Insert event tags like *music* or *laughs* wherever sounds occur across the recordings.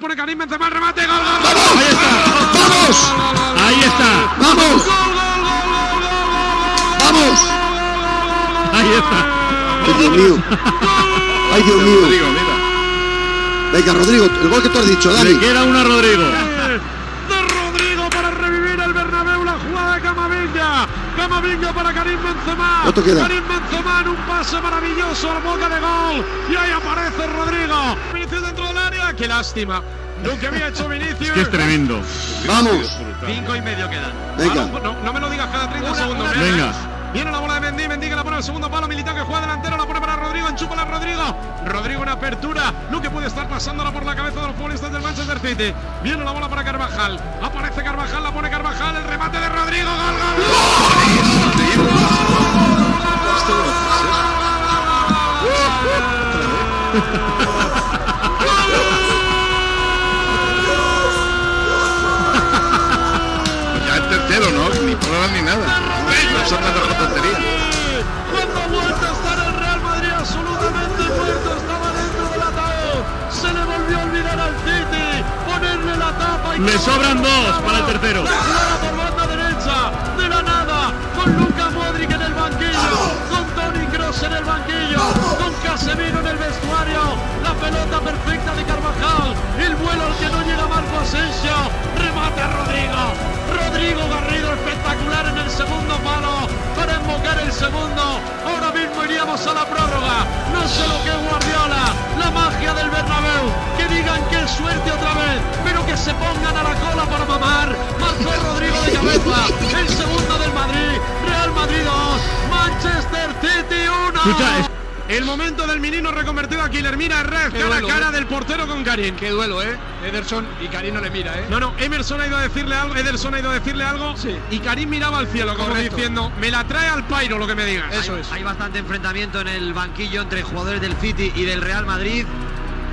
Pone Karim Benzema el remate, gol, gol, ¡Vamos! gol. ¡Vamos! Ahí está. ¡Vamos! ¡Vamos! Ahí está. ¡Ay, Dios mío! ¡Ay, Dios mío! Rodrigo, mira. Venga, Rodrigo, el gol que tú has dicho, Dani. Le queda una Rodrigo. de Rodrigo para revivir el Bernabéu, la jugada de Camavinga. Camavinga para Karim Benzema. ¿Cuánto queda? Karim Benzema en un pase maravilloso a la boca de gol. Y ahí aparece Rodrigo. Qué lástima. Lo que había hecho Vinicius. Es que es tremendo. Vamos. Cinco y medio quedan. Venga. No, no me lo digas cada 30 segundos. una Venga. Viene la bola de Mendy, Mendy que la pone al segundo palo, Militao que juega delantero, la pone para Rodrigo, enchúpala a Rodrigo. Rodrigo en apertura, lo que puede estar pasándola por la cabeza de los futbolistas del Manchester City. Viene la bola para Carvajal, aparece Carvajal, la pone Carvajal, el remate de Rodrigo, gol, gol, gol. *laughs* ¿no? Ni nada. No son tantas tonterías. Cuando ha vuelto a estar el Real Madrid absolutamente muerto, estaba dentro del ataúd. Se le volvió a olvidar al City ponerle la tapa y Le sobran dos para el tercero. A la prórroga. No sé lo que es Guardiola, la magia del Bernabéu. Que digan que es suerte otra vez, pero que se pongan a la cola para mamar. Marcó Rodrigo de cabeza, el segundo del Madrid. Real Madrid 2, Manchester City 1. El momento del menino reconvertido a Killer. Mira, Red, cara a duelo, cara eh. del portero con Karim. Qué duelo, ¿eh? Ederson y Karim no le mira, ¿eh? No, no, Emerson ha ido a decirle algo, Ederson ha ido a decirle algo Sí. y Karim miraba al cielo como Correcto. diciendo, me la trae al pairo lo que me digas. Eso es. Hay bastante enfrentamiento en el banquillo entre jugadores del City y del Real Madrid.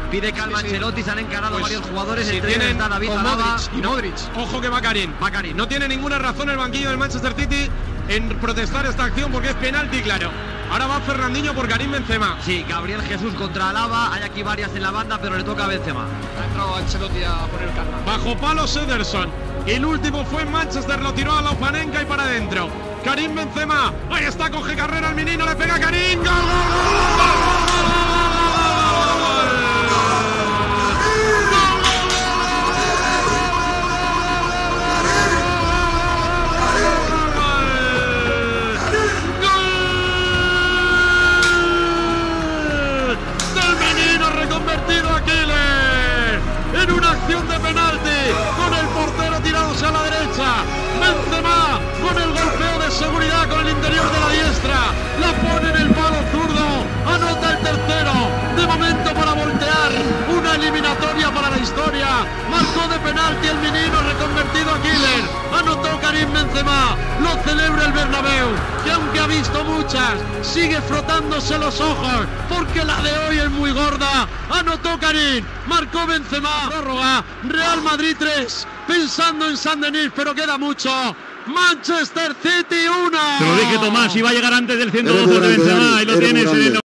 Pide calma Sí, sí. Ancelotti, se han encarado Pues, varios jugadores. si tienen está David con Alaba. Modric y No, Modric. Ojo que va Karim. Va Karim. No tiene ninguna razón el banquillo del Manchester City en protestar esta acción porque es penalti, claro. Ahora va Fernandinho por Karim Benzema. Sí, Gabriel Jesús contra Alaba. Hay aquí varias en la banda, pero le toca a Benzema. Ha entrado Ancelotti a poner calma. Bajo palos Ederson. El último fue en Manchester, lo tiró a la Panenka y para adentro. Karim Benzema. Ahí está, coge carrera el menino, le pega a Karim. ¡Gol, gol, gol, gol, En una acción de penalti. Con el portero celebra el Bernabéu. Que aunque ha visto muchas, sigue frotándose los ojos. Porque la de hoy es muy gorda. Anotó Karim. Marcó Benzema. Prórroga. Real Madrid 3. Pensando en San Denis, pero queda mucho. Manchester City 1. Te lo dije Tomás, iba a llegar antes del Eres 112 muy de Benzema. Ahí lo tienes en el grande.